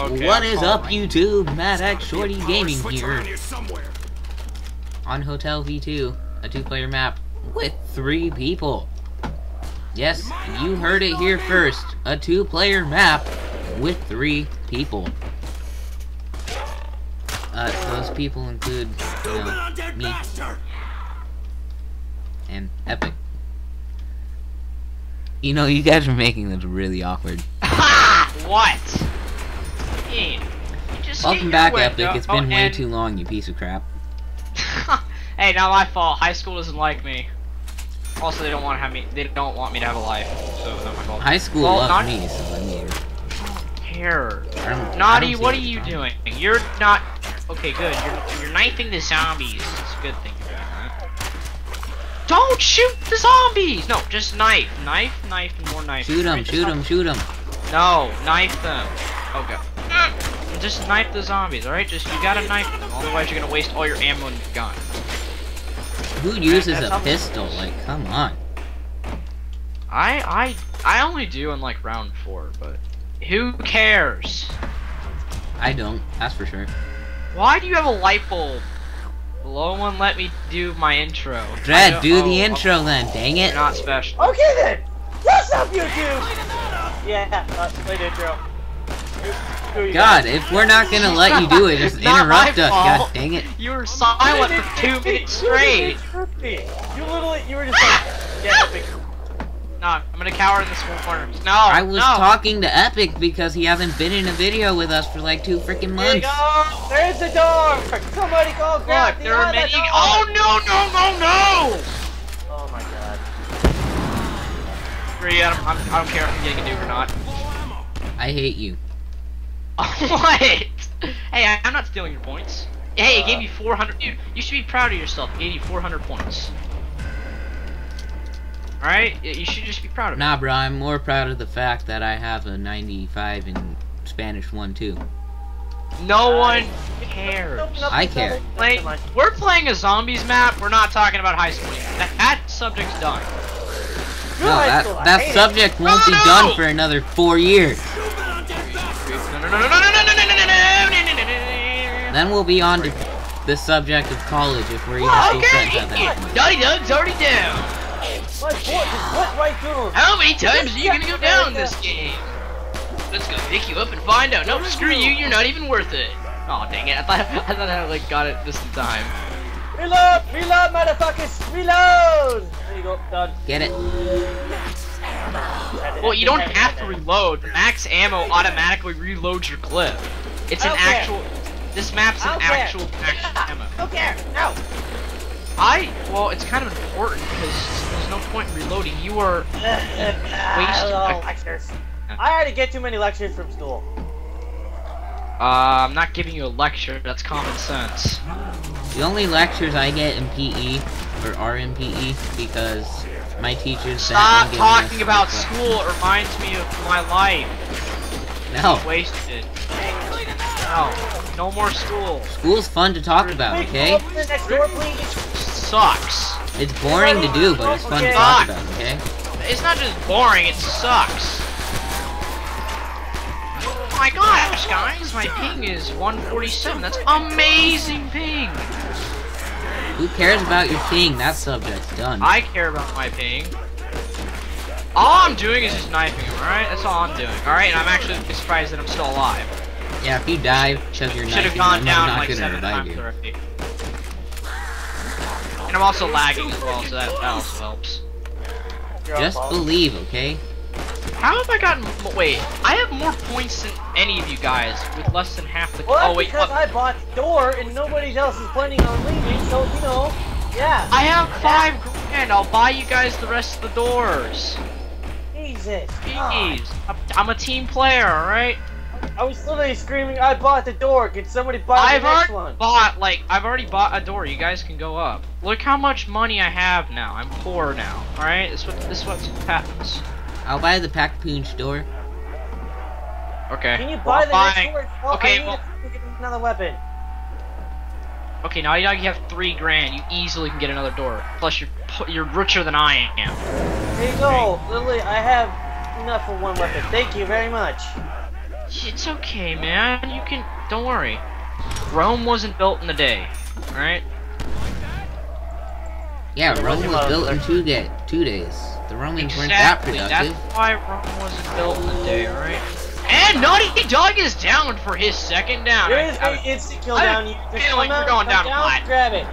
Okay, what up, following. YouTube? Mad X Shorty Gaming here somewhere. on Hotel V2, a two-player map with three people. Yes, you heard it here first. A two-player map with three people. Uh, those people include, you know, me and Epic. You know, you guys are making this really awkward. Ha! What? Yeah. You just Welcome back, your Epic. It's been way and- too long, you piece of crap. hey, not my fault. High school doesn't like me. Also, they don't want to have me. They don't want me to have a life, so it's not my fault. High school Well, loved not- me, so I mean, Care. I don't, I Naughty, what are you problem. doing? You're not. Okay, good. You're you're knifing the zombies. It's a good thing. Don't shoot the zombies. No, just knife, knife, knife, and more knife. Shoot them, Right, shoot them, shoot them. No, knife them. Oh, Okay. Just knife the zombies, alright? Just you gotta knife them, otherwise you're gonna waste all your ammo and your gun. Who uses that's a pistol? Like, come on. I I I only do in like round four, but who cares? I don't, that's for sure. Why do you have a light bulb? No one let me do my intro. Dread, don't- oh, the oh, intro then, dang it. not special. Okay then! What's up, YouTube? Yeah, uh, wait, intro. Who- who you God, if we're not gonna let you do it, just interrupt us, fault. god dang it. You were silent for two interrupt me. minutes You didn't straight. me. You literally, you were just like, yeah, epic. No, I'm gonna cower in this corner. No, I was no. talking to Epic because he hasn't been in a video with us for like two freaking There you months. go. There's the door. Somebody go grab Look, the there are many. door. Oh no no no no! Oh my god. Free, I don't, I'm, I don't care if I'm getting a nuke or not. I hate you. what? Hey, I, I'm not stealing your points. Hey, it gave uh. you 400. You, you should be proud of yourself. It gave you 400 points. Alright? You should just be proud of it. Nah, bro, I'm more proud of the fact that I have a 95 in Spanish 1 too. No one cares. I care. double- Play, we're playing a zombies map. We're not talking about high school. That, that subject's done. No, that, that subject won't be No, no! done for another four years. Then we'll be on to the subject of college if we're even still friends at that point. Naughty Dog's already down. My boy just went right through him. How many times are you gonna go down this game? Let's go pick you up and find out. No, screw you. You're not even worth it. Oh dang it! I thought I thought I like got it this time. Reload! Reload, motherfuckers! Reload! There you go, done. Get it? Well, you don't have to reload. Max ammo automatically reloads your clip. It's an I don't care. actual. This map's an actual max ammo. Don't! No! I well, it's kind of important because there's no point in reloading. You are Oh, lectures. I already get too many lectures from school. Uh, I'm not giving you a lecture. That's common sense. The only lectures I get in PE or are in PE because my teachers Stop talking about school. It reminds me of my life. No, Wasted. No, no more school. school's fun to talk about, okay? Open the next door, please. Sucks. It's boring to do, but it's fun to talk about, okay? It's not just boring. It sucks. Oh my gosh, guys, my ping is 147. That's amazing ping. Who cares about your ping? That subject's done. I care about my ping. All I'm doing is just knifing him, alright? That's all I'm doing, alright? And I'm actually surprised that I'm still alive. Yeah, if you die because you're Should have gone them, down I'm like seven times you. already. And I'm also lagging as well, so that, that also helps. Just believe, okay? How have I gotten? Wait, I have more points than any of you guys with less than half the. Well, oh wait, because what? I bought the door and nobody else is planning on leaving, so you know, yeah. I have five grand. I'll buy you guys the rest of the doors. Jesus. God. Jeez, I'm- I'm a team player, alright? I was literally screaming, I bought the door. Can somebody buy I've the next already one? bought like I've already bought a door. You guys can go up. Look how much money I have now. I'm poor now. All right, this what this what happens. I'll buy the pack punch door. Okay. Can you well, buy the buying- next door? Well, okay, I need well- to get another weapon. Okay, now you have three grand. You easily can get another door. Plus, you're you're richer than I am. There you go. Lily. I have enough for one weapon. Thank you very much. It's okay, man. You can. Don't worry. Rome wasn't built in a day. Alright? Yeah, Rome wasn't was about built in two day, two days. The Romans weren't that Exactly. That's why Rome wasn't built in a day, alright? And Naughty Dog is down for his second down. There I- is I- an instant kill I down. have You a just feeling come you're going come down a lot. Grab it.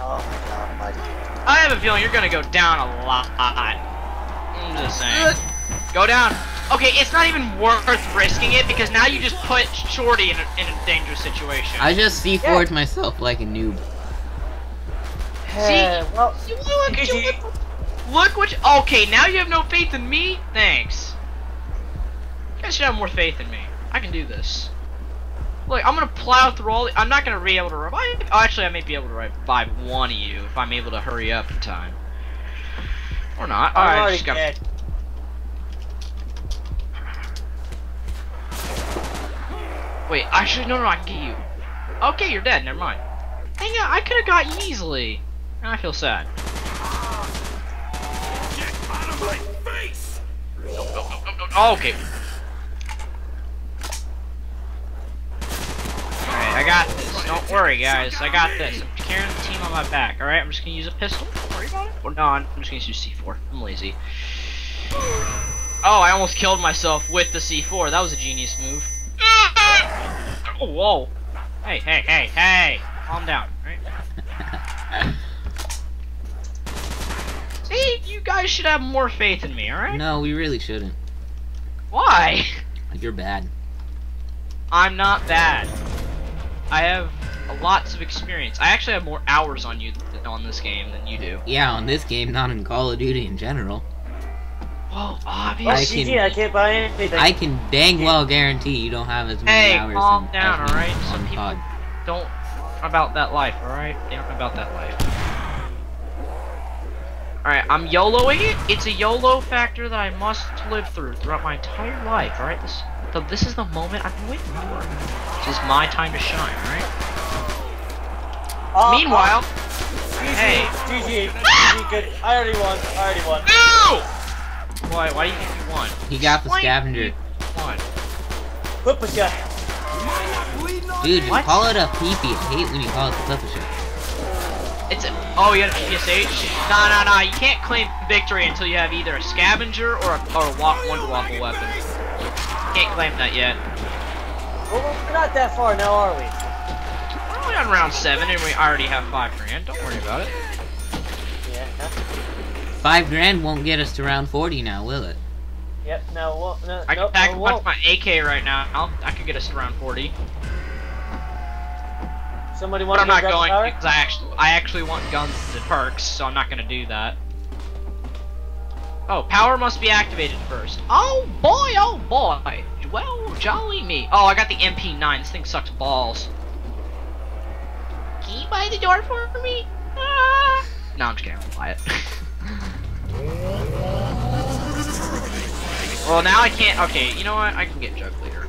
Oh my god, buddy. I have a feeling you're gonna go down a lot. I'm just saying. Go down. Okay, it's not even worth risking it because now you just put Shorty in a, in a dangerous situation. I just C4'd myself like a noob. Eh, well, You look, Because you you- look, what you, okay, now you have no faith in me? Thanks. You guys should have more faith in me. I can do this. Look, I'm gonna plow through all the, I'm not gonna be able to revive, oh, actually I may be able to revive one of you if I'm able to hurry up in time. Or not. Alright, already just gotta, dead. wait, actually, no, no, I can get you. Okay, you're dead, never mind. Hang on, I could've got you easily. Now I feel sad. My face! Oh, okay. Alright, I got this. Don't worry, guys. I got this. I'm carrying the team on my back. Alright, I'm just gonna use a pistol. Don't worry about it. Or no, I'm just gonna use C4. I'm lazy. Oh, I almost killed myself with the C4. That was a genius move. Oh, whoa. Hey, hey, hey, hey. Calm down, right? See, you guys should have more faith in me, alright? no, we really shouldn't. Why? You're bad. I'm not bad. I have lots of experience. I actually have more hours on you th- on this game than you do. Yeah, on this game, not in Call of Duty in general. Well, Well, obviously. I GG, can- I can't buy anything. I can dang well guarantee you don't have as many Hey, hours calm in, down, as me alright? Some people COD. don't about that life, alright? They aren't about that life. Alright, I'm YOLOing it. It's a YOLO factor that I must live through throughout my entire life, alright? This the, this is the moment I've been waiting for. This is my time to shine, alright? Oh, Meanwhile, GG, hey. GG, GG, good. I already won. I already won. no! Why, why do you think you won? He got the scavenger. you Won. Flip a shot. Dude, just What? call it a peepee. I hate when you call it the flip shot. It's a, oh, you got a PSH? Nah, nah, nah. You can't claim victory until you have either a scavenger or a, or a walk, Wonder Waffle weapon. Can't claim that yet. Well, we're not that far now, are we? We're only on round seven, and we already have five grand. Don't worry about it. Yeah. Five grand won't get us to round 40 now, will it? Yep. No. Well, no. I can nope, pack no, a won't. punch my AK right now. I'll, I could get us to round 40, Somebody but want I'm not going because I actually, I actually want guns and perks, so I'm not gonna do that. Oh, power must be activated first. Oh boy, oh boy. Well, jolly me. Oh, I got the MP9. This thing sucks balls. Can you buy the door for me? Ah. No, I'm just kidding. I'll buy it. well, now I can't. Okay, you know what? I can get Jug later.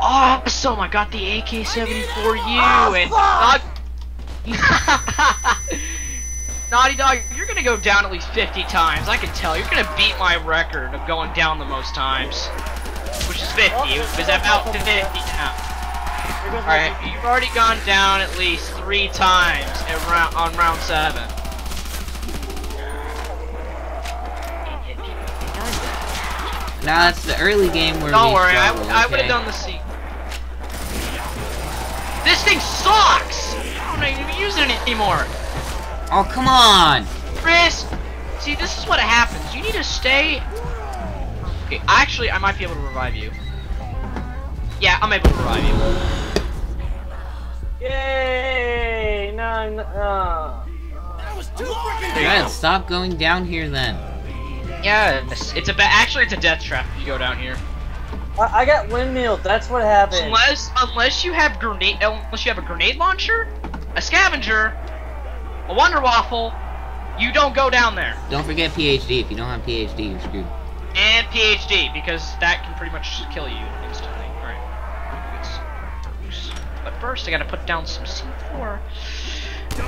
Awesome! I got the AK-74U Oh, and fuck! Naughty... Naughty Dog, you're gonna go down at least 50 times. I can tell. You're gonna beat my record of going down the most times. Which is 50. It was about 50 now. Alright, you've already gone down at least three times at round, on round 7. Now that's the early game where Don't we worry, I, struggle, I would have done the sequel. This thing sucks! I'm not even using it anymore. Oh, come on! Chris, see, this is what happens. You need to stay. Okay, actually, I might be able to revive you. Yeah, I'm able to revive you. Yay! No, no. Uh, That was too freaking There you Guys, stop going down here then. Yeah, it's, it's a ba- actually it's a death trap if you go down here. I, I got windmilled. That's what happened. Unless unless you have grenade unless you have a grenade launcher, a scavenger, a wonder waffle, you don't go down there. Don't forget PhD. If you don't have PhD, you're screwed. And PhD because that can pretty much kill you instantly. All right. But first, I gotta put down some C4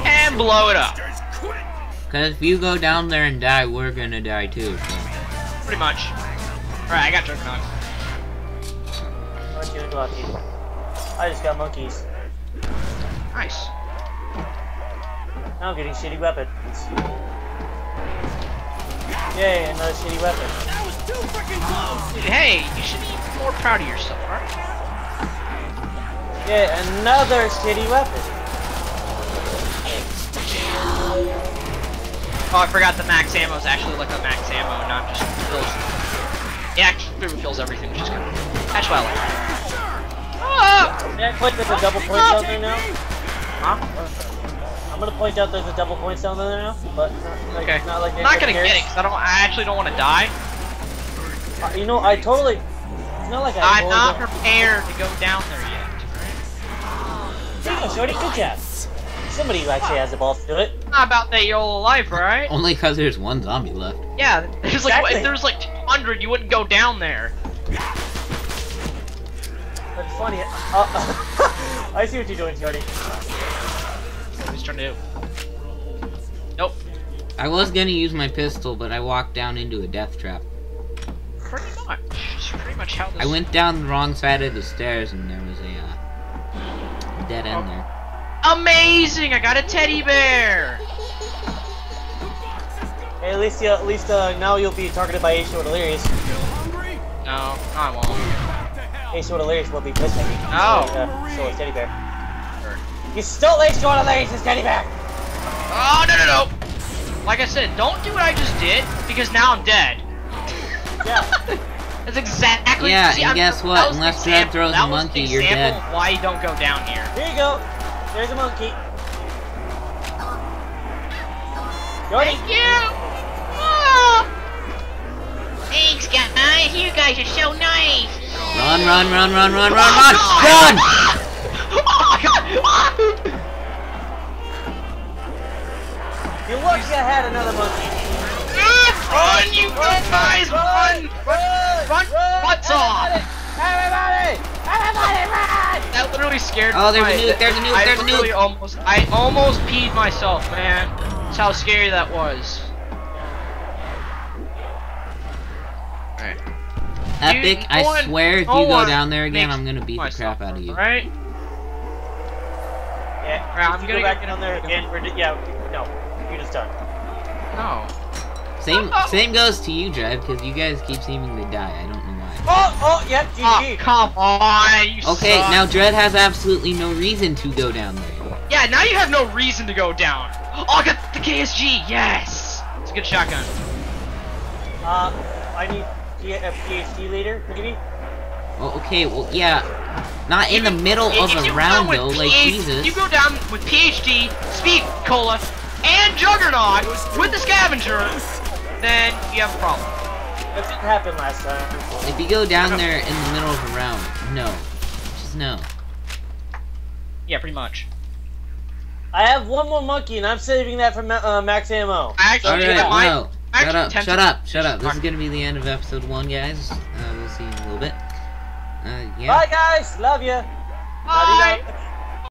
and blow it up. Because if you go down there and die, we're gonna die too. So. Pretty much. Alright, I got Juggernaut. Aren't lucky? I just got monkeys. Nice. Now I'm getting shitty weapons. Yay, another shitty weapon. That was too freaking close! Dude, hey, you should be more proud of yourself, alright? Yay, another shitty weapon. Oh, I forgot the max ammo is actually like a max ammo, not just fills. It actually refills everything, which is good. That's why I like it. May I point that there's a double points down there now? Huh? I'm gonna point out there's a double point down there now, but not like, Okay. not like I'm not gonna cares. get it because I don't. I actually don't want to die. Uh, you know, I totally. It's not like I. I'm not don't- prepared to go down there yet. There you go, Shorty. Good job. Somebody who actually has the balls to do it. Not about that you're all alive, right? Only because there's one zombie left. Yeah. There's like if there's like 200, you wouldn't go down there. That's funny. Uh, I see what you're doing, Shorty. What he's trying to do. Nope. I was gonna use my pistol, but I walked down into a death trap. Pretty much. It's pretty much how this. I went down the wrong side of the stairs and there was a uh, dead end there. Amazing! I got a teddy bear. Hey, at least, uh, at least uh, now you'll be targeted by Ace or Delirious. Hungry? No, I won't. Back to hell. Ace or Delirious will be pissed at you. Oh. So, uh, stole his teddy bear. Sure. You stole Ace or Delirious' teddy bear! Oh no no no! Like I said, don't do what I just did because now I'm dead. Yeah. That's exactly. Yeah, see, and I'm- guess what? that was the Unless Dread throws a that was the monkey, you're example dead. of Why you don't go down here? Here you go. There's a monkey. Shorty. Thank you. Oh. Thanks, guys. You guys are so nice. Run, run, run, run, run, run, run! God. Run! Oh my god! You lucky I had another monkey. Run, you guys! Run! Run! Run! What's off? Everybody! Everybody run! That literally scared me. Oh, there's a my- nuke, there's a nuke, I there's a really nuke. almost, I almost peed myself, man. That's how scary that was. Alright. Epic, Dude, I no swear if you go one down there again, makes I'm gonna beat the crap out of you. Right? Yeah, Alright, I'm gonna go back get- down there again. We're di- yeah, no, you're just done. No. Same same goes to you, Drive, because you guys keep seeming to die. I don't know why. Oh, oh, yep, Oh, GG. come on, you Okay, suck. now Dread has absolutely no reason to go down there. Yeah, now you have no reason to go down. Oh, I got the KSG, yes! It's a good shotgun. Uh, I need P- a PhD later, maybe. Well, okay, well, yeah. Not in the middle If of you a round, with though, like Jesus. You go down with PhD, Speed Cola, and Juggernaut with the Scavenger, then you have a problem. That didn't happen last time. If you go down there in the middle of a round, no. Just no. Yeah, pretty much. I have one more monkey, and I'm saving that for ma uh, max ammo. I actually Alright, no. I'm Shut up, tempted shut up, shut up. This is gonna be the end of episode one, guys. Uh, we'll see you in a little bit. Uh, yeah. Bye, guys. Love you. Bye. Adios.